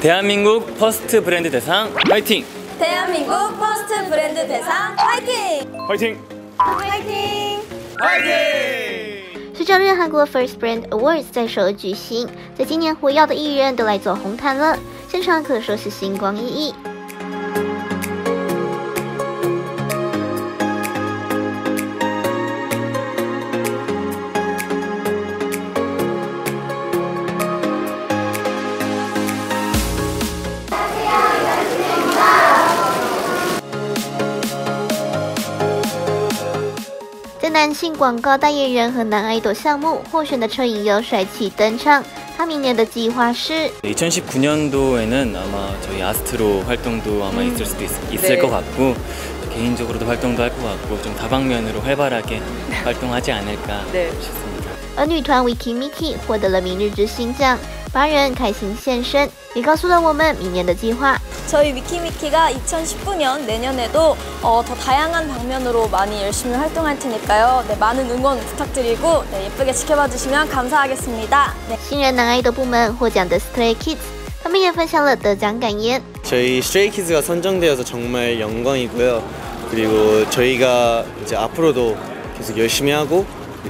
대한민국 퍼스트 브랜드 대상 화이팅! 대한민국 퍼스트 브랜드 대상 화이팅! 화이팅! 화이팅! 十九日，韩国 First Brand Awards 在首尔举行，在今年活跃的艺人都来走红毯了，现场可说是星光熠熠。 男性广告代言人和男爱豆项目获选的车银优帅气登场。他明年的计划是 2019년도에는 아마 저희 아스트로 활동도 아마 있을 수도 있, 있을 네. 것 같고 개인적으로도 활동도 할 것 같고 좀 다방면으로 활발하게 활동하지 않을까 네. 싶습니다. 而女团 Wiki Miki 获得了明日之星奖， 八人开心现身，也告诉了我们明年的计划。 저희 위키미키가 2019년 내년에도 어, 더 다양한 방면으로 많이 열심히 활동할 테니까요. 네, 많은 응원 부탁드리고 네, 예쁘게 지켜봐 주시면 감사하겠습니다. 네. 新人男爱豆部门获奖的 Stray Kids，他们也分享了得奖感言。 저희 스트레이키즈가 선정되어서 정말 영광이고요. 그리고 저희가 이제 앞으로도 계속 열심히 하고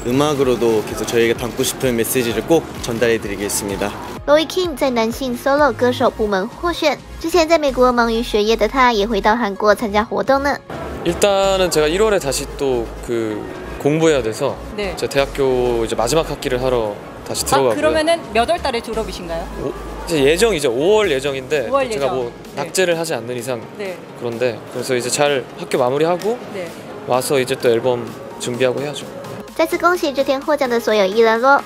음악으로도 계속 저희가 담고 싶은 메시지를 꼭 전달해 드리겠습니다. Loi King 在男性 solo 歌手部门获选，之前在美国忙于学业的他，也回到韩国参加活动呢。 일단은 제가 1월에 다시 또 그 공부해야 돼서 네. 제 대학교 이제 마지막 학기를 하러 다시 아, 들어가고요. 그러면은 몇 월 달에 졸업이신가요? 오- 이제 예정이죠. 5월 예정인데 5월 제가 예정. 뭐 네. 낙제를 하지 않는 이상 네. 그런데 그래서 이제 잘 학교 마무리하고 네. 와서 이제 또 앨범 준비하고 해야죠. 再次恭喜这天获奖的所有艺人喽。